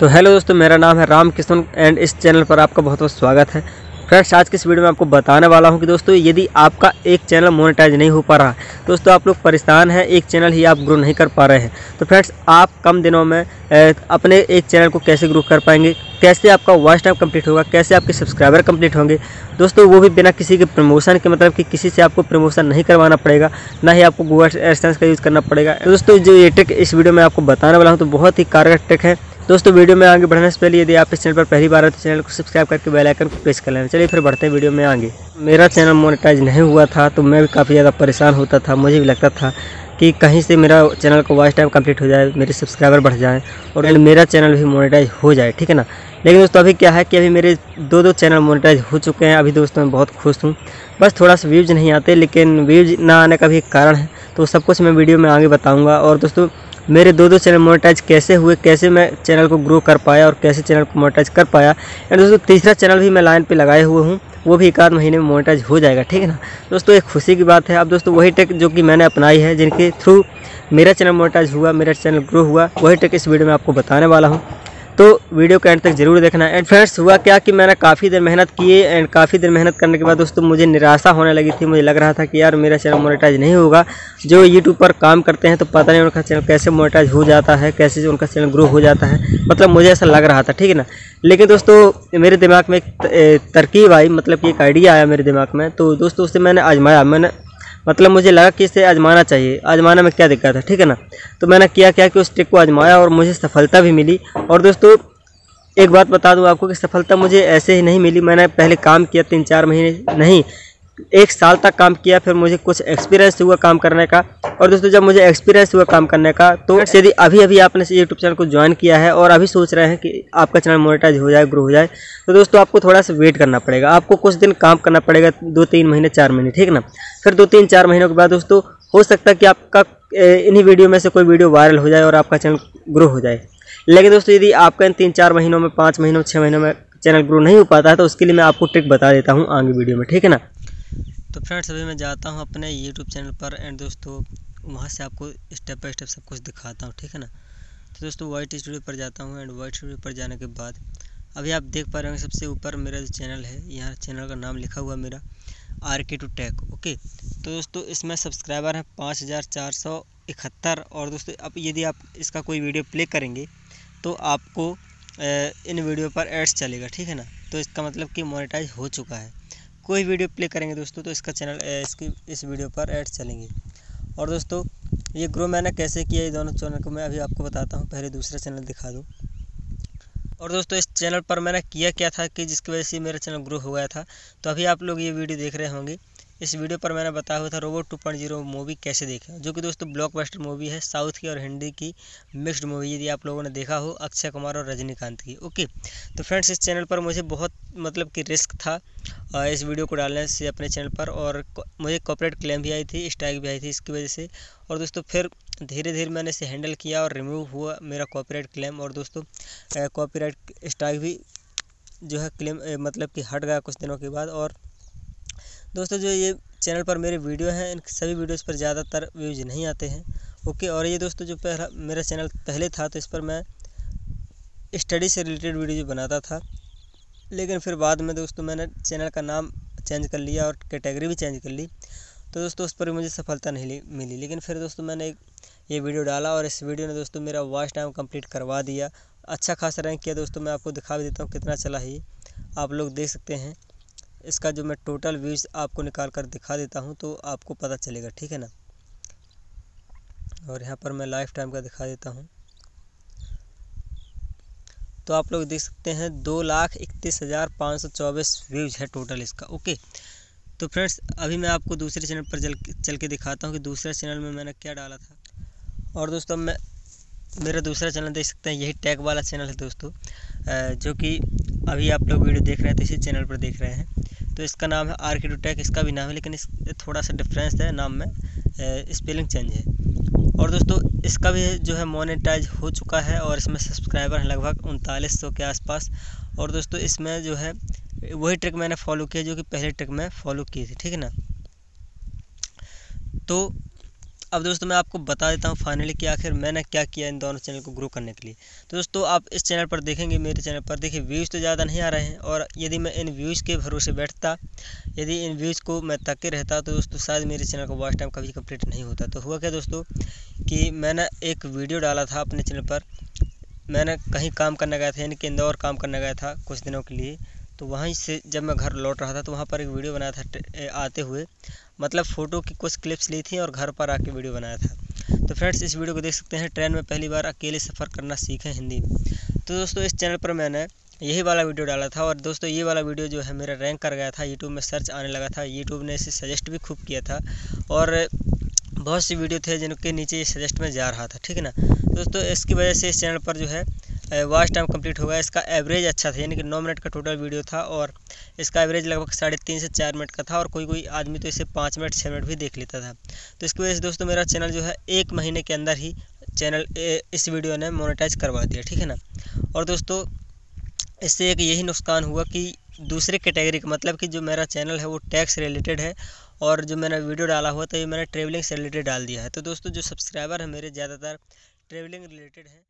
तो हेलो दोस्तों, मेरा नाम है राम किशन एंड इस चैनल पर आपका बहुत बहुत स्वागत है। फ्रेंड्स आज की इस वीडियो में आपको बताने वाला हूँ कि दोस्तों, यदि आपका एक चैनल मोनेटाइज नहीं हो पा रहा, दोस्तों, आप लोग परेशान हैं, एक चैनल ही आप ग्रो नहीं कर पा रहे हैं। तो फ्रेंड्स आप कम दिनों में अपने एक चैनल को कैसे ग्रो कर पाएँगे, कैसे आपका वॉच टाइम कंप्लीट होगा, कैसे आपके सब्सक्राइबर कंप्लीट होंगे, दोस्तों, वो भी बिना किसी के प्रमोशन के मतलब कि किसी से आपको प्रमोशन नहीं करवाना पड़ेगा, ना ही आपको गूगल एडसेंस का यूज़ करना पड़ेगा। दोस्तों, जो ये ट्रिक इस वीडियो में आपको बताने वाला हूँ तो बहुत ही कारगर ट्रिक है। दोस्तों वीडियो में आगे बढ़ने से पहले यदि आप इस चैनल पर पहली बार है तो चैनल को सब्सक्राइब करके बेल आइकन को प्रेस कर लेना। चलिए फिर बढ़ते हैं वीडियो में आगे। मेरा चैनल मोनेटाइज नहीं हुआ था तो मैं भी काफ़ी ज़्यादा परेशान होता था। मुझे भी लगता था कि कहीं से मेरा चैनल का वॉच टाइम कंप्लीट हो जाए मेरे सब्सक्राइबर बढ़ जाए और मेरा चैनल भी मोनेटाइज हो जाए ठीक है ना? लेकिन दोस्तों अभी क्या है कि अभी मेरे दो दो चैनल मोनेटाइज हो चुके हैं। अभी दोस्तों मैं बहुत खुश हूँ। बस थोड़ा सा व्यूज़ नहीं आते लेकिन व्यूज़ ना आने का भी एक कारण है। तो सब कुछ मैं वीडियो में आगे बताऊँगा। और दोस्तों मेरे दो दो चैनल मोनेटाइज कैसे हुए, कैसे मैं चैनल को ग्रो कर पाया और कैसे चैनल को मोनेटाइज कर पाया। एंड दोस्तों, तीसरा चैनल भी मैं लाइन पे लगाए हुए हूँ, वो भी एक आध महीने में मोनेटाइज हो जाएगा, ठीक है ना? दोस्तों, एक खुशी की बात है अब दोस्तों, वही टेक जो कि मैंने अपनाई है, जिनके थ्रू मेरा चैनल मोनेटाइज हुआ, मेरा चैनल ग्रो हुआ, वही टेक इस वीडियो में आपको बताने वाला हूँ। तो वीडियो के एंड तक ज़रूर देखना। एंड फ्रेंड्स, हुआ क्या कि मैंने काफ़ी देर मेहनत किए एंड काफ़ी देर मेहनत करने के बाद दोस्तों मुझे निराशा होने लगी थी। मुझे लग रहा था कि यार मेरा चैनल मोनेटाइज नहीं होगा। जो यूट्यूब पर काम करते हैं तो पता नहीं उनका चैनल कैसे मोनेटाइज हो जाता है, कैसे उनका चैनल ग्रो हो जाता है। मतलब मुझे ऐसा लग रहा था, ठीक है ना? लेकिन दोस्तों, मेरे दिमाग में एक तरकीब आई मतलब कि एक आइडिया आया मेरे दिमाग में। तो दोस्तों उससे मैंने आजमाया। मैंने मतलब मुझे लगा कि इसे आजमाना चाहिए। आजमाना में क्या दिक्कत है, ठीक है ना? तो मैंने किया क्या कि उस ट्रिक को आजमाया और मुझे सफलता भी मिली। और दोस्तों, एक बात बता दूँ आपको कि सफलता मुझे ऐसे ही नहीं मिली। मैंने पहले काम किया तीन चार महीने, नहीं एक साल तक काम किया, फिर मुझे कुछ एक्सपीरियंस हुआ काम करने का। और दोस्तों, जब मुझे एक्सपीरियंस हुआ काम करने का तो यदि अभी अभी आपने यूट्यूब चैनल को ज्वाइन किया है और अभी सोच रहे हैं कि आपका चैनल मोनेटाइज हो जाए ग्रो हो जाए। तो दोस्तों, आपको थोड़ा सा वेट करना पड़ेगा। आपको कुछ दिन काम करना पड़ेगा दो तीन महीने, चार महीने, ठीक ना? फिर दो तीन चार महीनों के बाद दोस्तों, हो सकता है कि आपका इन्हीं वीडियो में से कोई वीडियो वायरल हो जाए और आपका चैनल ग्रो हो जाए। लेकिन दोस्तों, यदि आपका इन तीन, चार महीनों में, पाँच महीनों छः महीनों में चैनल ग्रो नहीं हो पाता है तो उसके लिए मैं आपको ट्रिक बता देता हूँ आगे वीडियो में, ठीक है ना? तो फ्रेंड्स, अभी मैं जाता हूँ अपने यूट्यूब चैनल पर एंड दोस्तों, वहाँ से आपको स्टेप बाय स्टेप सब कुछ दिखाता हूँ, ठीक है ना? तो दोस्तों वाइट स्टूडियो पर जाता हूँ एंड वाइट स्टूडियो पर जाने के बाद, अभी आप देख पा रहे होंगे सबसे ऊपर मेरा जो चैनल है, यहाँ चैनल का नाम लिखा हुआ मेरा आर के टू टैक ओके तो दोस्तों, इसमें सब्सक्राइबर हैं पाँच हज़ार चार सौ इकहत्तर और दोस्तों, अब यदि आप इसका कोई वीडियो प्ले करेंगे तो आपको इन वीडियो पर एड्स चलेगा, ठीक है ना? तो इसका मतलब कि मोनेटाइज हो चुका है। कोई वीडियो प्ले करेंगे दोस्तों तो इसका चैनल इसकी, इस वीडियो पर एड्स चलेंगे। और दोस्तों, ये ग्रो मैंने कैसे किया ये दोनों चैनल को, मैं अभी आपको बताता हूँ, पहले दूसरा चैनल दिखा दूँ। और दोस्तों, इस चैनल पर मैंने किया क्या था कि जिसकी वजह से मेरा चैनल ग्रो हो गया था तो अभी आप लोग ये वीडियो देख रहे होंगे। इस वीडियो पर मैंने बताया हुआ था robot two point zero movie कैसे देखें। जो कि दोस्तों ब्लॉकबस्टर मूवी है साउथ की और हिंदी की मिक्स्ड मूवी यदि आप लोगों ने देखा हो, अक्षय कुमार और रजनीकांत की। ओके तो फ्रेंड्स इस चैनल पर मुझे बहुत मतलब कि रिस्क था इस वीडियो को डालने से अपने चैनल पर और मुझे कॉपरेट क्लेम भी आई थी स्ट्राइक भी आई थी इसकी वजह से। और दोस्तों, फिर धीरे धीरे मैंने इसे हैंडल किया और रिमूव हुआ मेरा कॉपीराइट क्लेम और दोस्तों कॉपीराइट स्ट्राइक भी जो है क्लेम मतलब कि हट गया कुछ दिनों के बाद। और दोस्तों, जो ये चैनल पर मेरे वीडियो हैं, इन सभी वीडियोस पर ज़्यादातर व्यूज़ नहीं आते हैं। ओके, और ये दोस्तों, जो पहला, मेरा चैनल पहले था तो इस पर मैं स्टडी से रिलेटेड वीडियो बनाता था लेकिन फिर बाद में दोस्तों मैंने चैनल का नाम चेंज कर लिया और कैटेगरी भी चेंज कर ली। तो दोस्तों उस पर भी मुझे सफलता नहीं मिली। लेकिन फिर दोस्तों मैंने एक ये वीडियो डाला और इस वीडियो ने दोस्तों मेरा वॉच टाइम कंप्लीट करवा दिया। अच्छा खासा रैंक किया दोस्तों, मैं आपको दिखा भी देता हूँ कितना चला है। आप लोग देख सकते हैं। इसका जो मैं टोटल व्यूज़ आपको निकाल कर दिखा देता हूँ तो आपको पता चलेगा, ठीक है ना? और यहाँ पर मैं लाइफ टाइम का दिखा देता हूँ। तो आप लोग देख सकते हैं दो लाख इकतीस हज़ार पाँच सौ चौबीस व्यूज़ है टोटल इसका, ओके? तो फ्रेंड्स, अभी मैं आपको दूसरे चैनल पर चल चल के दिखाता हूँ कि दूसरे चैनल में मैंने क्या डाला था। और दोस्तों, मैं, मेरा दूसरा चैनल देख सकते हैं, यही टैग वाला चैनल है दोस्तों जो कि अभी आप लोग वीडियो देख रहे हैं तो इसी चैनल पर देख रहे हैं। तो इसका नाम है आर्किडोटेक इसका भी नाम है, लेकिन इस, थोड़ा सा डिफरेंस है नाम में स्पेलिंग चेंज है। और दोस्तों, इसका भी जो है मोनेटाइज हो चुका है और इसमें सब्सक्राइबर हैं लगभग उनतालीस सौ के आसपास। और दोस्तों, इसमें जो है, वही ट्रिक मैंने फॉलो किया जो कि पहले ट्रिक में फॉलो की थी, ठीक है ना? तो अब दोस्तों मैं आपको बता देता हूँ फाइनली कि आखिर मैंने क्या किया इन दोनों चैनल को ग्रो करने के लिए। तो दोस्तों आप इस चैनल पर देखेंगे, मेरे चैनल पर देखिए व्यूज़ तो ज़्यादा नहीं आ रहे हैं और यदि मैं इन व्यूज़ के भरोसे बैठता, यदि इन व्यूज़ को मैं तक रहता तो दोस्तों शायद मेरे चैनल का वॉच टाइम कभी कंप्लीट नहीं होता। तो हुआ क्या दोस्तों कि मैंने एक वीडियो डाला था अपने चैनल पर। मैंने कहीं काम करने गया था, यानी कि इंदौर काम करने गया था कुछ दिनों के लिए। तो वहीं से जब मैं घर लौट रहा था तो वहाँ पर एक वीडियो बनाया था आते हुए। मतलब फ़ोटो की कुछ क्लिप्स ली थी और घर पर आके वीडियो बनाया था। तो फ्रेंड्स, इस वीडियो को देख सकते हैं, ट्रेन में पहली बार अकेले सफ़र करना सीखें हिंदी। में तो दोस्तों, इस चैनल पर मैंने यही वाला वीडियो डाला था और दोस्तों, ये वाला वीडियो जो है मेरा रैंक कर गया था यूट्यूब में सर्च आने लगा था। यूट्यूब ने इसे सजेस्ट भी खूब किया था और बहुत सी वीडियो थे जिनके नीचे ये सजेस्ट में जा रहा था, ठीक है ना? दोस्तों, इसकी वजह से इस चैनल पर जो है वॉच टाइम कंप्लीट हो गया इसका एवरेज अच्छा था, यानी कि नौ मिनट का टोटल वीडियो था और इसका एवरेज लगभग साढ़े तीन से चार मिनट का था और कोई कोई आदमी तो इसे पाँच मिनट छः मिनट भी देख लेता था। तो इसकी वजह से दोस्तों मेरा चैनल जो है, एक महीने के अंदर ही चैनल इस वीडियो ने मोनेटाइज करवा दिया, ठीक है ना? और दोस्तों, इससे एक यही नुकसान हुआ कि दूसरे कैटेगरी का मतलब कि जो मेरा चैनल है, वो टैक्स रिलेटेड है और जो मैंने वीडियो डाला हुआ तो ये मैंने ट्रेवलिंग से रिलेटेड डाल दिया है। तो दोस्तों, जो सब्सक्राइबर है, मेरे ज़्यादातर ट्रेवलिंग रिलेटेड हैं।